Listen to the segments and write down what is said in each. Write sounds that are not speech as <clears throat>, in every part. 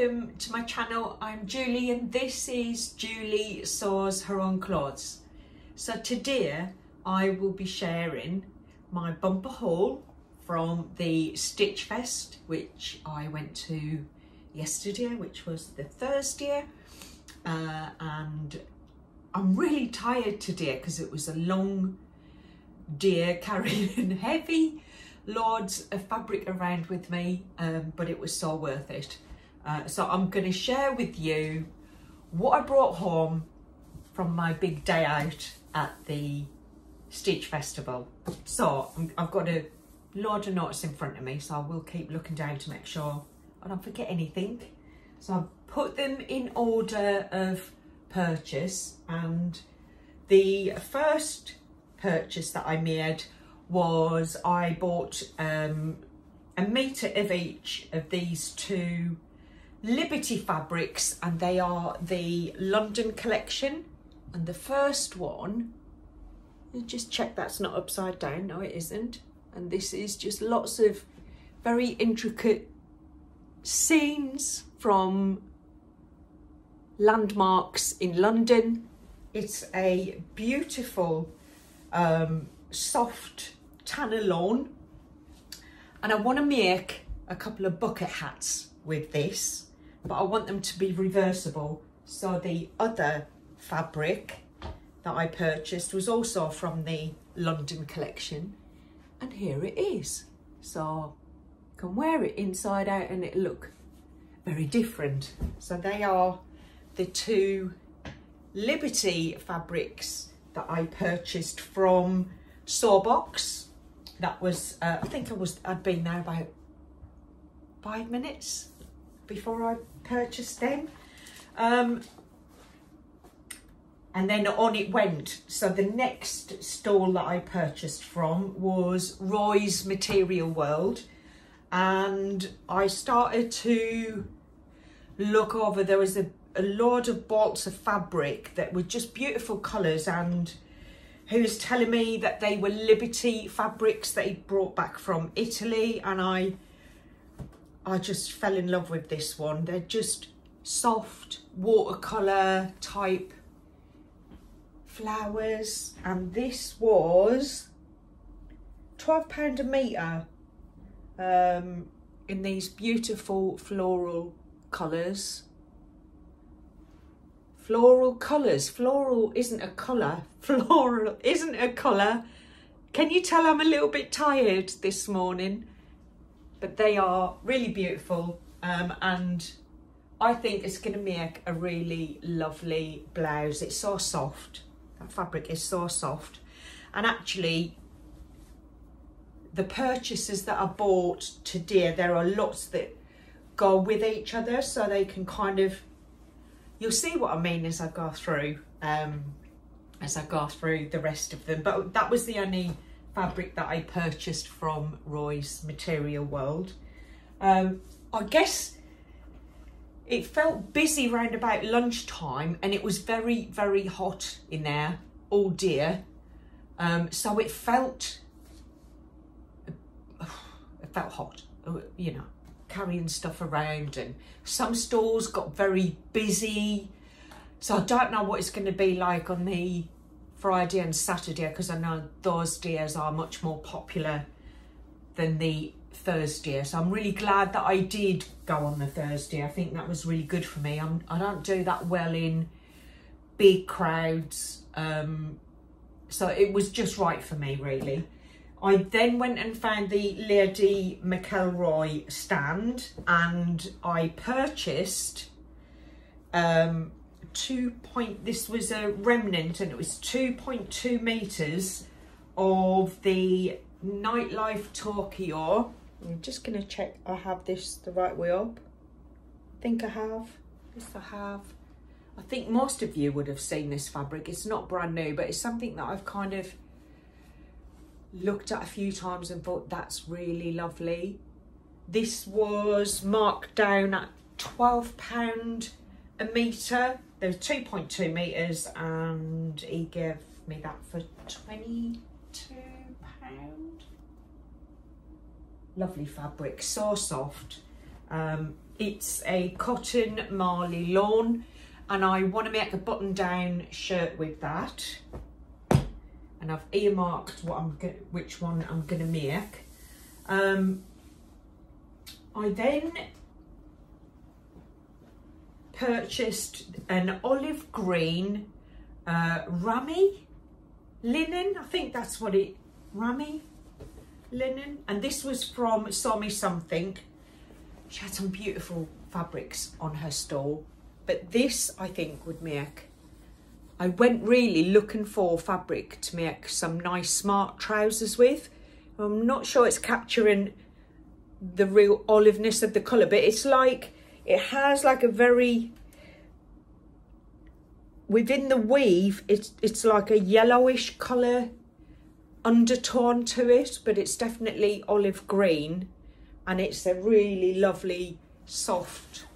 welcome to my channel. I'm Julie and this is Julie Sews Her Own Clothes. So today I will be sharing my bumper haul from the Stitch Fest which I went to yesterday which was the Thursday uh, and I'm really tired today because it was a long day <laughs> carrying heavy loads of fabric around with me, um, but it was so worth it. Uh, so I'm going to share with you what I brought home from my big day out at the Stitch Festival. So i have got a load of notes in front of me, so I will keep looking down to make sure I don't forget anything. So I've put them in order of purchase and the first purchase that I made was I bought um, a metre of each of these two Liberty fabrics and they are the London collection. And the first one just check that's not upside down. No it isn't. And this is just lots of very intricate scenes from landmarks in London. It's a beautiful um, soft Tana lawn. And I want to make a couple of bucket hats with this but I want them to be reversible. So the other fabric that I purchased was also from the London collection and here it is. So I can wear it inside out and it look very different. So they are the two Liberty fabrics that I purchased from Sewbox that was, uh, I think I was, I'd been there about five minutes before I purchased them. Um, and then on it went. So the next stall that I purchased from was Roy's Material World. And I started to look over, there was a, a load of bolts of fabric that were just beautiful colours and who was telling me that they were Liberty fabrics that he brought back from Italy and I I just fell in love with this one. They're just soft watercolour type flowers and this was £12 a metre um, in these beautiful floral colours floral colours. Floral isn't a colour. <laughs> Floral isn't a colour. Can you tell I'm a little bit tired this morning? But they are really beautiful um, and I think it's going to make a really lovely blouse. It's so soft. That fabric is so soft. And actually, the purchases that I bought today, there are lots that go with each other so they can kind of You'll see what I mean as I go through, um, as I go through the rest of them. But that was the only fabric that I purchased from Roy's Material World. Um, I guess it felt busy round about lunchtime and it was very, very hot in there all dear. Um, so it felt, <sighs> it felt hot, you know carrying stuff around and some stores got very busy. So I don't know what it's going to be like on the Friday and Saturday because I know those days are much more popular than the Thursday. So I'm really glad that I did go on the Thursday. I think that was really good for me. I'm, I don't do that well in big crowds. Um, so it was just right for me, really. I then went and found the Lady McElroy stand and I purchased um, two point, this was a remnant and it was 2.2 metres of the Nightlife Tokyo. I'm just going to check I have this the right way up. I think I have. Yes, I have. I think most of you would have seen this fabric. It's not brand new, but it's something that I've kind of looked at a few times and thought that's really lovely. This was marked down at £12 a metre. There was 2.2 metres and he gave me that for £22. Lovely fabric, so soft. Um, it's a cotton Marley lawn and I want to make a button down shirt with that. And I've earmarked what I'm which one I'm going to make. Um, I then purchased an olive green uh, linen. I think that's what it, ramie linen. And this was from Sew Me Something. She had some beautiful fabrics on her stall. But this, I think, would make... I went really looking for fabric to make some nice smart trousers with. I'm not sure it's capturing the real oliveness of the colour, but it's like, it has like a very within the weave, it's, it's like a yellowish colour undertone to it, but it's definitely olive green and it's a really lovely soft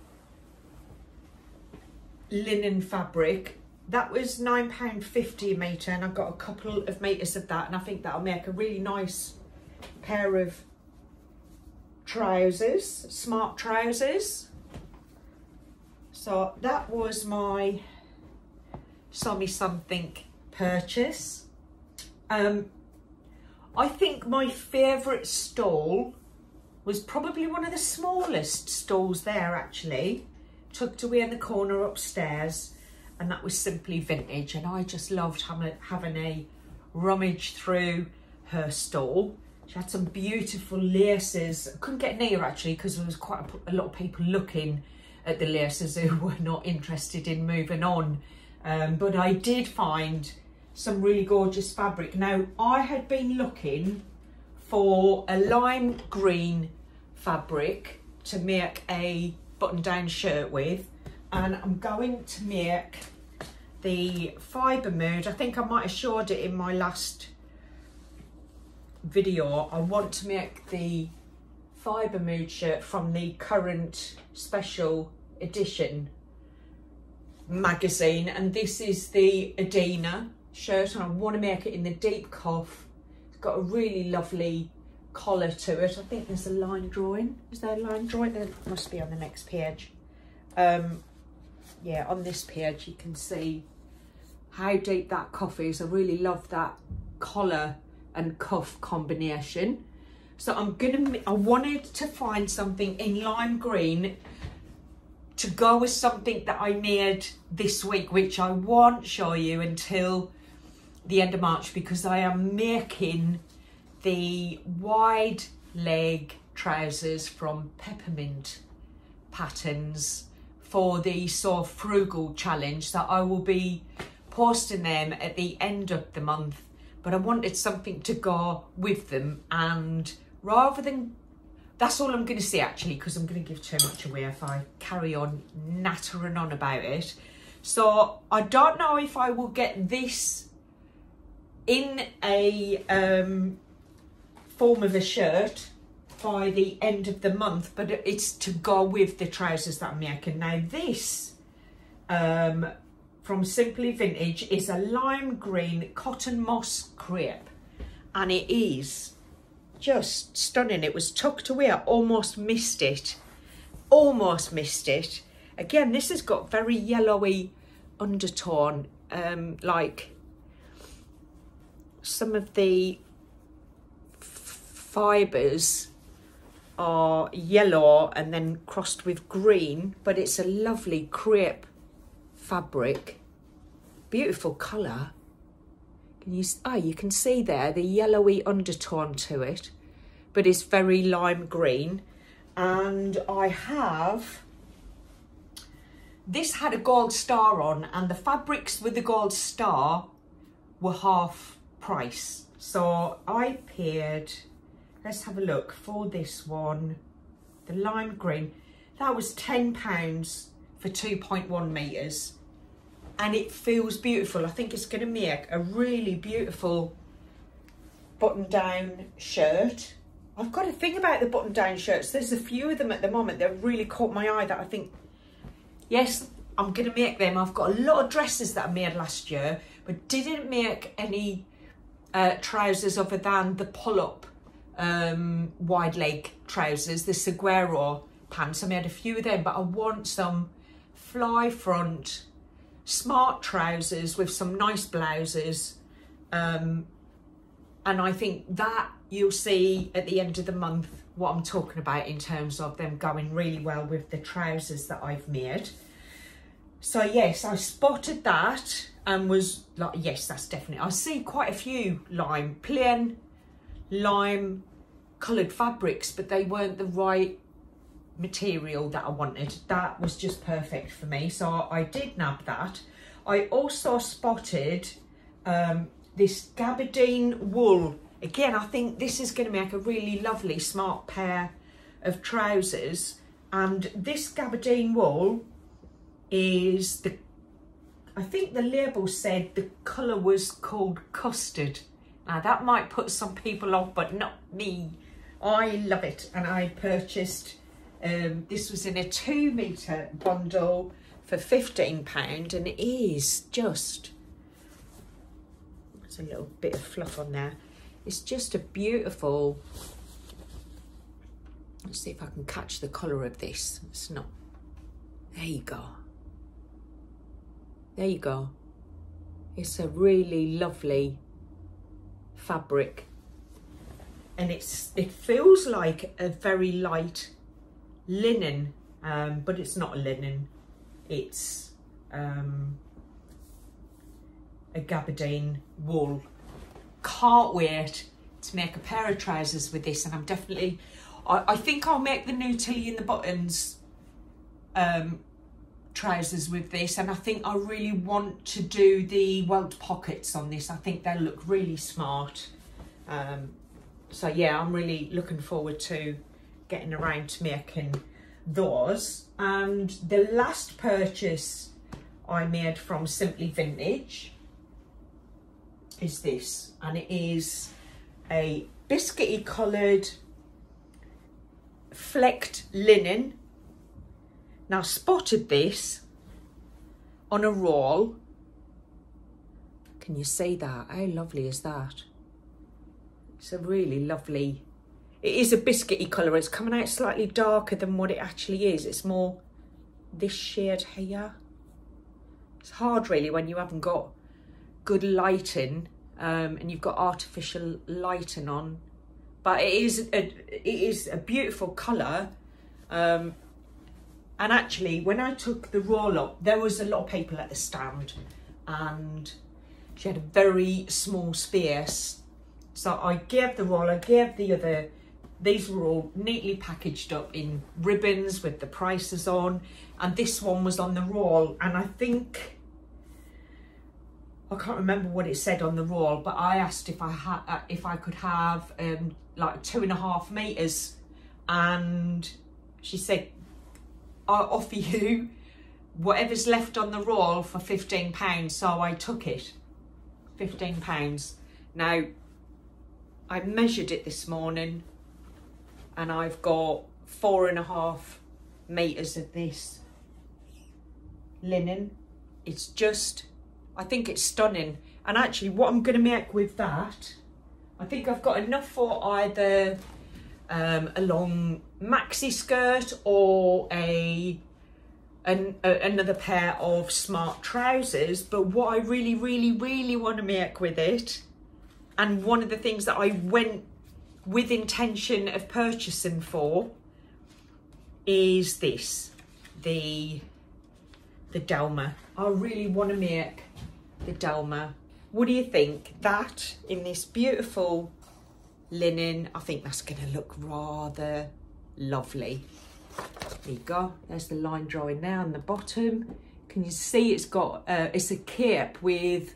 linen fabric. That was £9.50 a metre and I've got a couple of metres of that and I think that'll make a really nice pair of trousers, smart trousers. So that was my Me Something purchase. Um, I think my favourite stall was probably one of the smallest stalls there actually, tucked away in the corner upstairs and that was Simply Vintage and I just loved having, a rummage through her stall. She had some beautiful laces. Couldn't get near actually because there was quite a, a lot of people looking at the laces who were not interested in moving on um, but I did find some really gorgeous fabric. Now, I had been looking for a lime green fabric to make a button-down shirt with, and I'm going to make the fibre mood. I think I might have showed it in my last video. I want to make the fibre mood shirt from the current special edition magazine and this is the Adina shirt and I want to make it in the deep cuff. It's got a really lovely collar to it. I think there's a line drawing. Is there a line drawing? There must be on the next page. Um, yeah, on this page you can see how deep that cuff is. I really love that collar and cuff combination. So I'm gonna, I wanted to find something in lime green to go with something that I made this week, which I won't show you until the end of March because I am making the wide leg trousers from Peppermint Patterns for the Sew Frugal challenge that I will be posting them at the end of the month. But I wanted something to go with them and rather than that's all I'm going to say actually because I'm going to give too much away if I carry on nattering on about it. So I don't know if I will get this in a um, form of a shirt by the end of the month, but it's to go with the trousers that I'm making. Now this um, from Simply Vintage is a lime green cotton moss crepe and it is just stunning. It was tucked away. I almost missed it. Almost missed it. Again, this has got very yellowy undertone, um, like some of the fibres are yellow and then crossed with green, but it's a lovely crepe fabric. Beautiful colour. Can you, oh, you can see there the yellowy undertone to it, but it's very lime green. And I have, this had a gold star on and the fabrics with the gold star were half price. So I paid, let's have a look, for this one, the lime green, that was £10 for 2.1 metres and it feels beautiful. I think it's going to make a really beautiful button down shirt. I've got a thing about the button down shirts. There's a few of them at the moment that really caught my eye that I think, yes, I'm going to make them. I've got a lot of dresses that I made last year, but didn't make any uh, trousers other than the pull-up um, wide leg trousers, the Saguaro pants. I made a few of them, but I want some fly front, smart trousers with some nice blouses. Um, and I think that you'll see at the end of the month what I'm talking about in terms of them going really well with the trousers that I've made. So yes, I spotted that and was like, yes, that's definitely. I see quite a few lime, plain lime coloured fabrics, but they weren't the right material that I wanted. That was just perfect for me. So I did nab that. I also spotted um, this gabardine wool. Again, I think this is going to make a really lovely smart pair of trousers. And this gabardine wool is the, I think the label said the colour was called custard. Now that might put some people off, but not me. I love it. And I purchased, um, this was in a two metre bundle for £15 and it is just there's a little bit of fluff on there. It's just a beautiful, let's see if I can catch the colour of this. It's not, there you go. There you go. It's a really lovely fabric and it's it feels like a very light linen um, but it's not a linen it's um, a gabardine wool. Can't wait to make a pair of trousers with this and I'm definitely, I, I think I'll make the new Tilly and the Buttons um, trousers with this and I think I really want to do the welt pockets on this. I think they'll look really smart. Um, so yeah, I'm really looking forward to getting around to making those. And the last purchase I made from Simply Vintage is this and it is a biscuity coloured flecked linen. Now spotted this on a roll. Can you see that? How lovely is that? It's a really lovely it is a biscuity colour. It's coming out slightly darker than what it actually is. It's more this shade here it's hard really when you haven't got good lighting um, and you've got artificial lighting on. But it is a, it is a beautiful colour um, and actually when I took the roll up there was a lot of people at the stand and she had a very small space so I gave the roll I gave the other these were all neatly packaged up in ribbons with the prices on and this one was on the roll and I think I can't remember what it said on the roll, but I asked if I had uh, if I could have um, like two and a half meters, and she said, "I'll offer you whatever's left on the roll for fifteen pounds." So I took it, fifteen pounds. Now, I measured it this morning, and I've got four and a half meters of this linen. It's just I think it's stunning. And actually what I'm going to make with that, I think I've got enough for either um, a long maxi skirt or a, an, a, another pair of smart trousers. But what I really, really, really want to make with it, and one of the things that I went with intention of purchasing for, is this, the, the Delma. I really want to make the Delma. What do you think? That in this beautiful linen, I think that's going to look rather lovely. There you go. There's the line drawing there on the bottom. Can you see it's got, uh, it's a cape with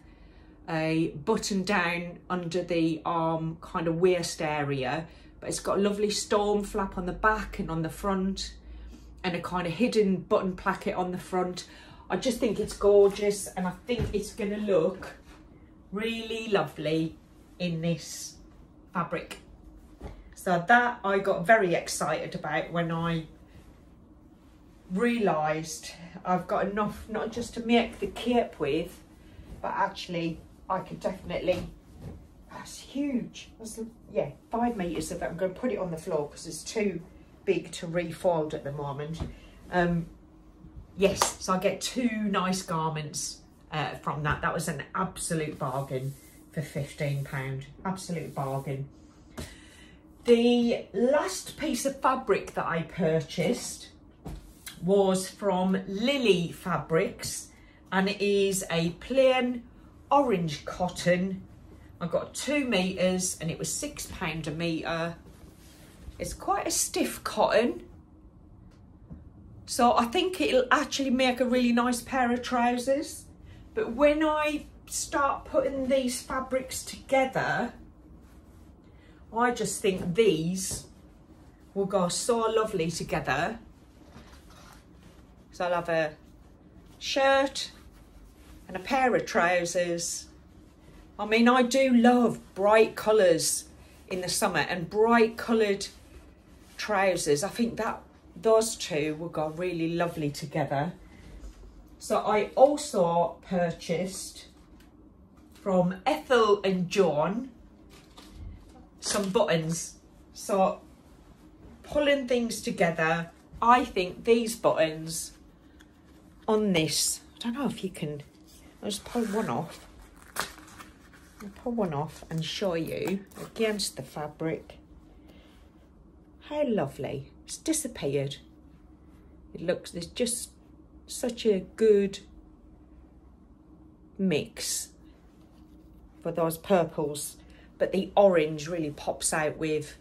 a button down under the arm kind of waist area but it's got a lovely storm flap on the back and on the front and a kind of hidden button placket on the front I just think it's gorgeous and I think it's going to look really lovely in this fabric. So that I got very excited about when I realised I've got enough not just to make the cape with, but actually I could definitely, that's huge. That's, yeah, five metres of it. I'm going to put it on the floor because it's too big to refold at the moment. Um, yes, so I get two nice garments uh, from that. That was an absolute bargain for £15. Absolute bargain. The last piece of fabric that I purchased was from Lily Fabrics and it is a plain orange cotton. I got two meters and it was six pound a meter. It's quite a stiff cotton. So I think it'll actually make a really nice pair of trousers. But when I start putting these fabrics together, I just think these will go so lovely together. So I'll have a shirt and a pair of trousers. I mean, I do love bright colours in the summer and bright coloured trousers. I think that those two will go really lovely together. So I also purchased from Ethel and John some buttons. So pulling things together, I think these buttons on this, I don't know if you can, I'll just pull one off. I'll pull one off and show you against the fabric. How lovely. It's disappeared. It looks, there's just such a good mix for those purples but the orange really pops out with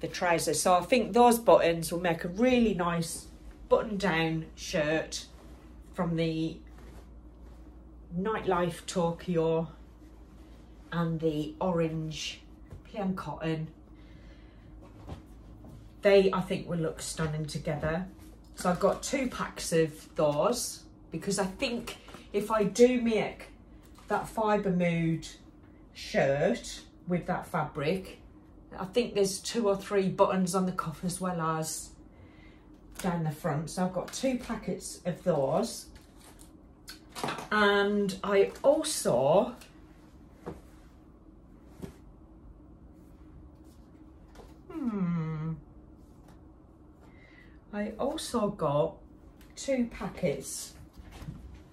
the trousers so I think those buttons will make a really nice button down shirt from the Nightlife Tokyo and the orange plain cotton they I think will look stunning together so I've got two packs of those because I think if I do make that fibre mood shirt with that fabric, I think there's two or three buttons on the cuff as well as down the front. So I've got two packets of those. And I also I also got two packets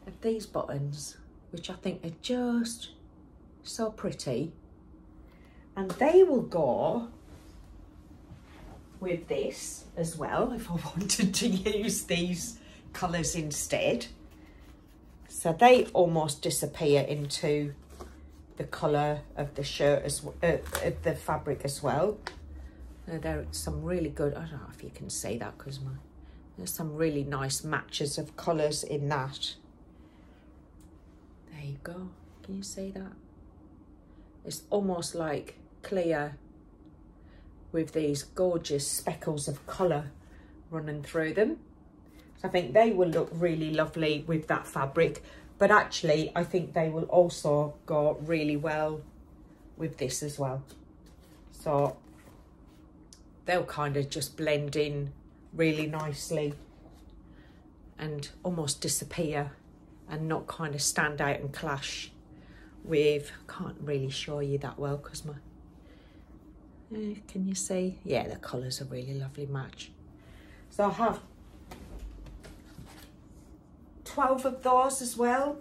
of these buttons, which I think are just so pretty. And they will go with this as well, if I <laughs> wanted to use these colours instead. So they almost disappear into the colour of the shirt as uh, the fabric as well. Uh, there are some really good, I don't know if you can see that because my there's some really nice matches of colours in that. There you go. Can you see that? It's almost like clear with these gorgeous speckles of colour running through them. So I think they will look really lovely with that fabric. But actually, I think they will also go really well with this as well. So they'll kind of just blend in really nicely and almost disappear and not kind of stand out and clash with, can't really show you that well because my, uh, can you see? Yeah, the colours are really lovely match. So I have 12 of those as well.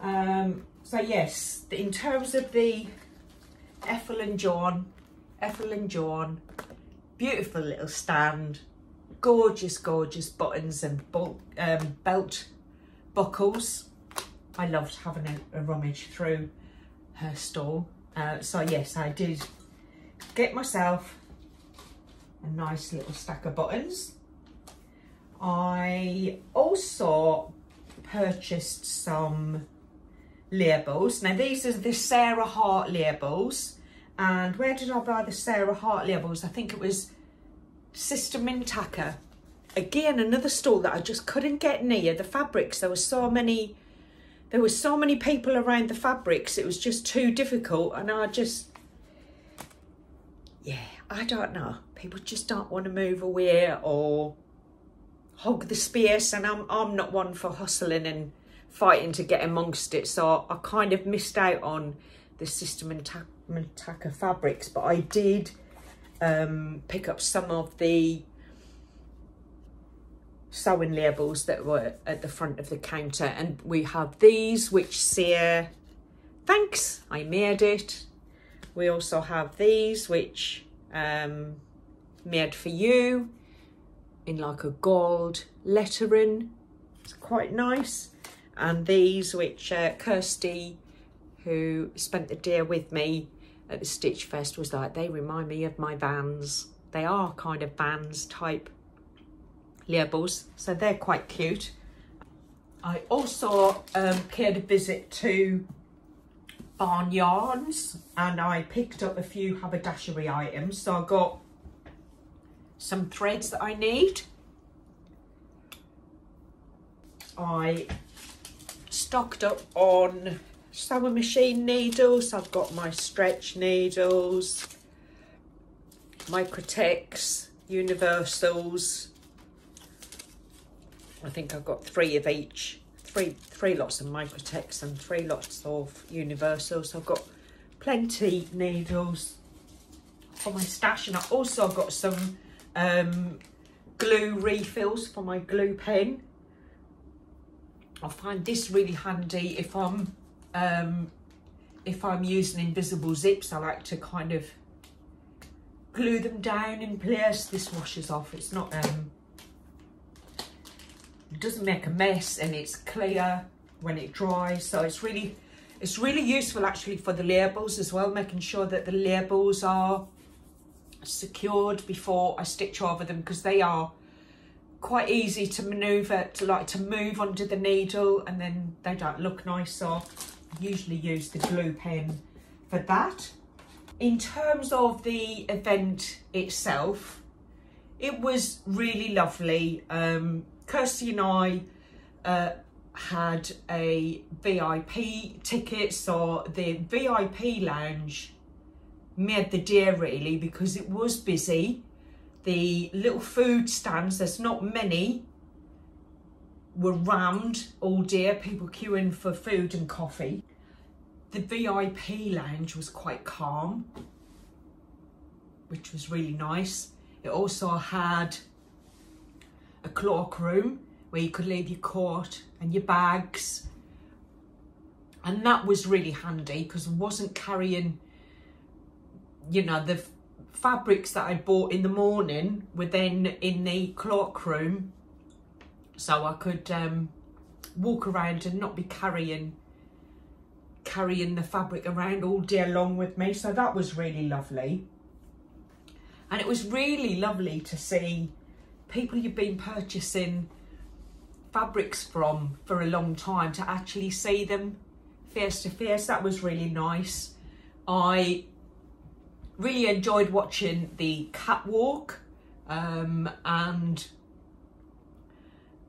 Um, so yes, in terms of the Ethel and John, Ethel and John, beautiful little stand, gorgeous, gorgeous buttons and um, belt buckles. I loved having a, a rummage through her stall. Uh, so yes, I did get myself a nice little stack of buttons. I also purchased some labels. Now these are the Sarah Hart labels. And where did I buy the Sarah Hart levels? I think it was Sister Mintaka. Again, another store that I just couldn't get near the fabrics. There were so many, there were so many people around the fabrics. It was just too difficult. And I just, yeah, I don't know. People just don't want to move away or hog the space. And I'm, I'm not one for hustling and fighting to get amongst it. So I kind of missed out on the Sister Mintaka fabrics. But I did um, pick up some of the sewing labels that were at the front of the counter and we have these which say thanks I made it we also have these which um, made for you in like a gold lettering it's quite nice and these which uh, Kirsty who spent the day with me at the Stitch Fest was like they remind me of my Vans they are kind of Vans type labels, so they're quite cute. I also um, paid a visit to Barn Yarns and I picked up a few haberdashery items. So I got some threads that I need. I stocked up on sewing machine needles. I've got my stretch needles, Microtex, Universals, I think I've got three of each, three three lots of Microtex and three lots of Universals. I've got plenty needles for my stash and I also got some um, glue refills for my glue pen. I find this really handy if I'm um, if I'm using invisible zips. I like to kind of glue them down in place. This washes off. It's not um, it doesn't make a mess and it's clear when it dries. So it's really, it's really useful actually for the labels as well, making sure that the labels are secured before I stitch over them because they are quite easy to maneuver to like to move under the needle and then they don't look nice so usually use the glue pen for that in terms of the event itself it was really lovely um, Kirsty and I uh, had a VIP ticket, so the VIP lounge made the day really because it was busy. The little food stands, there's not many, were rammed all day, people queuing for food and coffee. The VIP lounge was quite calm, which was really nice. It also had a cloakroom where you could leave your coat and your bags. And that was really handy because I wasn't carrying, you know, the fabrics that I bought in the morning were then in the cloakroom. So I could um, walk around and not be carrying carrying the fabric around all day long with me. So that was really lovely. And it was really lovely to see people you've been purchasing fabrics from for a long time to actually see them face to face. That was really nice. I really enjoyed watching the catwalk um, and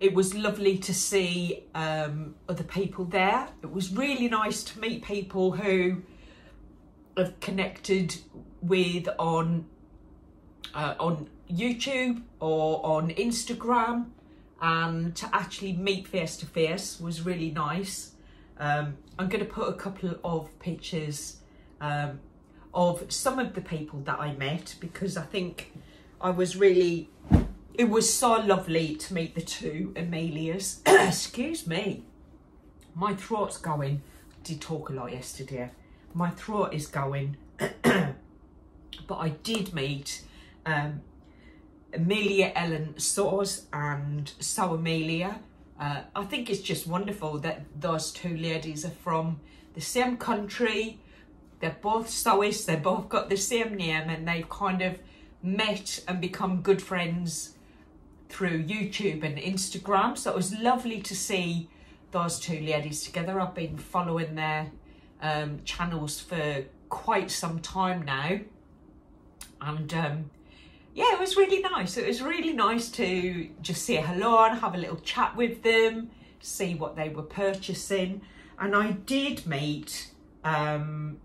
it was lovely to see um, other people there. It was really nice to meet people who have connected with on uh, on YouTube or on Instagram and to actually meet face to face was really nice. Um, I'm going to put a couple of pictures um, of some of the people that I met because I think I was really, it was so lovely to meet the two Amelias. <clears throat> Excuse me, my throat's going. I did talk a lot yesterday. My throat is going, <clears throat> but I did meet um, Amelia Ellen Sews and Sew Amelia. Uh, I think it's just wonderful that those two ladies are from the same country. They're both sewists, They've both got the same name and they've kind of met and become good friends through YouTube and Instagram. So it was lovely to see those two ladies together. I've been following their um, channels for quite some time now. And um, yeah, it was really nice. It was really nice to just say hello and have a little chat with them, see what they were purchasing. And I did meet um,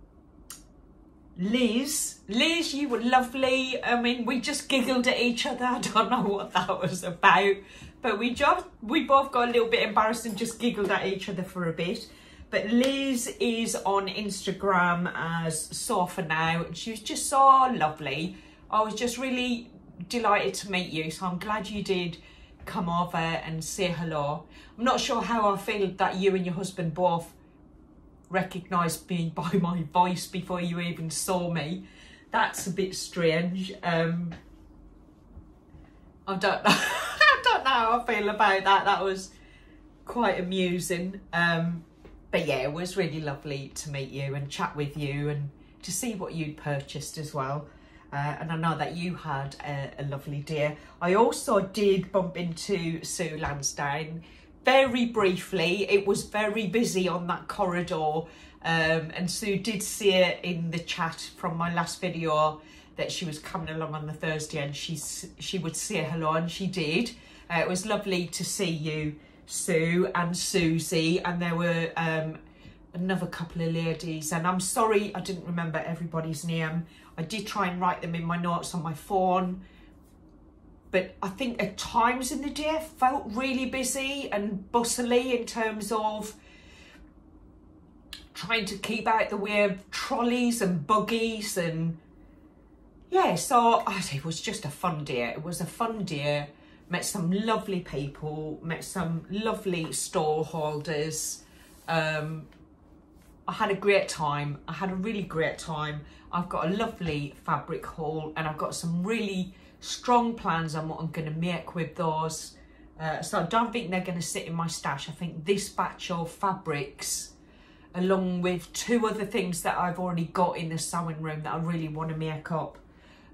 Liz. Liz, you were lovely. I mean, we just giggled at each other. I don't know what that was about. But we just, we both got a little bit embarrassed and just giggled at each other for a bit. But Liz is on Instagram as for Now. And she was just so lovely I was just really delighted to meet you. So I'm glad you did come over and say hello. I'm not sure how I feel that you and your husband both recognised me <laughs> by my voice before you even saw me. That's a bit strange. Um, I don't know. <laughs> I don't know how I feel about that. That was quite amusing. Um, but yeah, it was really lovely to meet you and chat with you and to see what you'd purchased as well. Uh, and I know that you had a, a, lovely day. I also did bump into Sue Lansdowne very briefly. It was very busy on that corridor um, and Sue did see it in the chat from my last video that she was coming along on the Thursday and she, she would say hello and she did. Uh, it was lovely to see you Sue and Susie and there were um, another couple of ladies and I'm sorry I didn't remember everybody's name. I did try and write them in my notes on my phone but I think at times in the day I felt really busy and bustly in terms of trying to keep out the way of trolleys and buggies and yeah so it was just a fun day it was a fun day met some lovely people, met some lovely stall holders. Um, I had a great time. I had a really great time. I've got a lovely fabric haul and I've got some really strong plans on what I'm going to make with those. Uh, so I don't think they're going to sit in my stash. I think this batch of fabrics, along with two other things that I've already got in the sewing room that I really want to make up,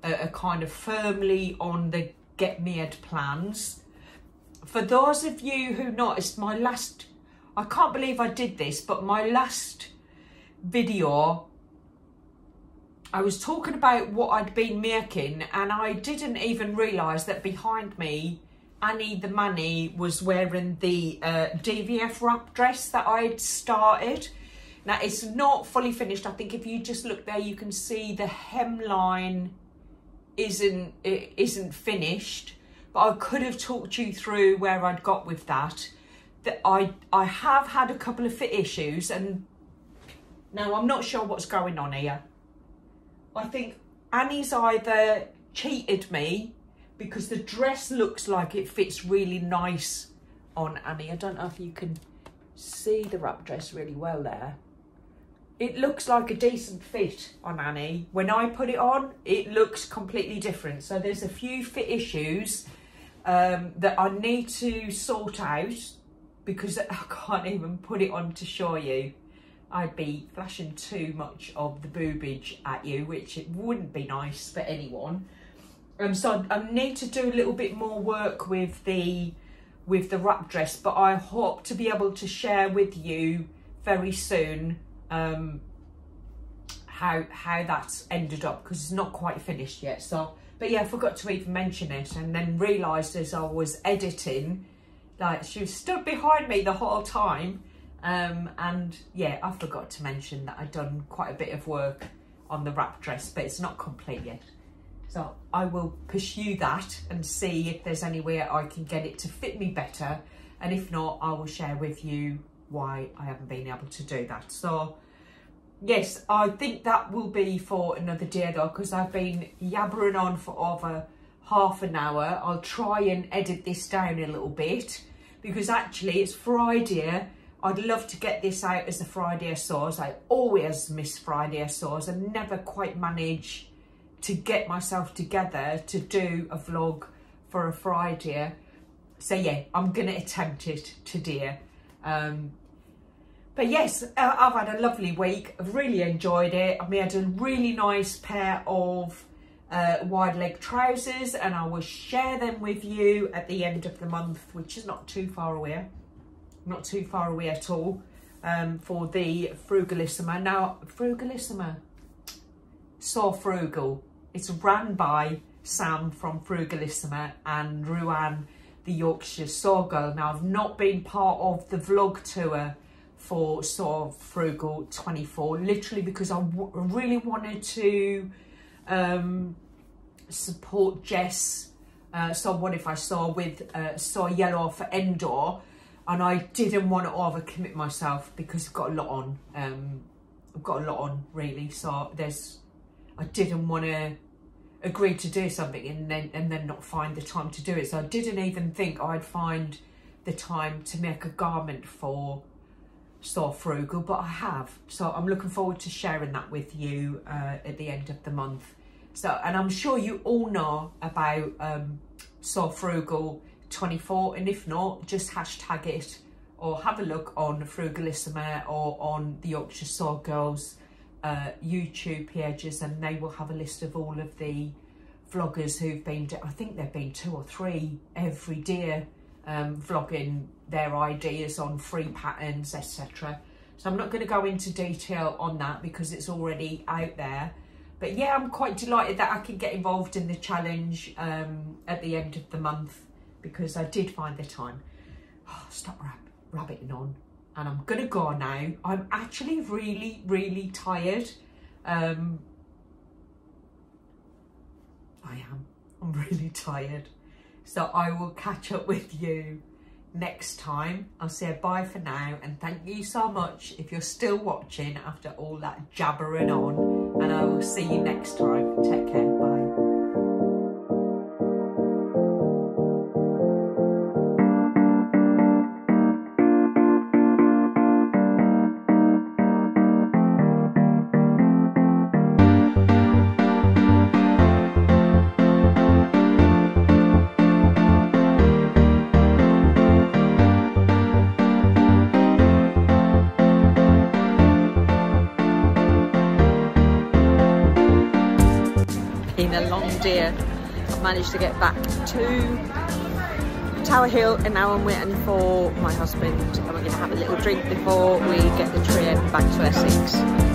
uh, are kind of firmly on the get made plans. For those of you who noticed my last, I can't believe I did this, but my last video, I was talking about what I'd been making and I didn't even realise that behind me, Annie the Manny was wearing the uh, DVF wrap dress that I'd started. Now it's not fully finished. I think if you just look there, you can see the hemline isn't isn't finished but I could have talked you through where I'd got with that that I I have had a couple of fit issues and now I'm not sure what's going on here I think Annie's either cheated me because the dress looks like it fits really nice on Annie I don't know if you can see the wrap dress really well there it looks like a decent fit on Annie. When I put it on, it looks completely different. So there's a few fit issues um, that I need to sort out because <laughs> I can't even put it on to show you. I'd be flashing too much of the boobage at you, which it wouldn't be nice for anyone. Um, so I, I need to do a little bit more work with the with the wrap dress, but I hope to be able to share with you very soon um, how how that's ended up because it's not quite finished yet. So, but yeah, I forgot to even mention it, and then realised as I was editing, like she stood behind me the whole time, um, and yeah, I forgot to mention that I'd done quite a bit of work on the wrap dress, but it's not complete yet. So I will pursue that and see if there's any way I can get it to fit me better. And if not, I will share with you why I haven't been able to do that. So yes, I think that will be for another day though, because I've been yabbering on for over half an hour. I'll try and edit this down a little bit because actually it's Friday. I'd love to get this out as a Friday Sews. I always miss Friday Sews and never quite manage to get myself together to do a vlog for a Friday. So yeah, I'm going to attempt it today. Um, but yes, I've had a lovely week. I've really enjoyed it. I've made a really nice pair of uh, wide leg trousers and I will share them with you at the end of the month, which is not too far away. Not too far away at all um, for the Frugalisama. Now, Frugalisama, so frugal. It's run by Sam from Frugalisama and Ruan, the Yorkshire Sew Girl. Now, I've not been part of the vlog tour for Sew Frugal 24, literally because I really wanted to um, support Jess. Uh, So What If I Sew with uh, Sew Yellow for Endor, and I didn't want to overcommit myself because I've got a lot on. Um, I've got a lot on really, so there's. I didn't want to agree to do something and then and then not find the time to do it. So I didn't even think I'd find the time to make a garment for Sew Frugal, but I have. So I'm looking forward to sharing that with you uh, at the end of the month. So, and I'm sure you all know about um, Sew Frugal 24, and if not, just hashtag it or have a look on Frugalisama or on the Yorkshire Sew Girls uh, YouTube pages and they will have a list of all of the vloggers who've been, I think there've been two or three every day um, vlogging their ideas on free patterns, etc. So I'm not going to go into detail on that because it's already out there. But yeah, I'm quite delighted that I can get involved in the challenge um, at the end of the month because I did find the time. Oh, stop rab rabbiting on and I'm gonna go now. I'm actually really, really tired. Um, I am. I'm <laughs> really tired. So I will catch up with you next time. I'll say bye for now and thank you so much if you're still watching after all that jabbering on and I will see you next time. Take care. Bye. Managed to get back to Tower Hill and now I'm waiting for my husband and we're going to have a little drink before we get the train back to Essex.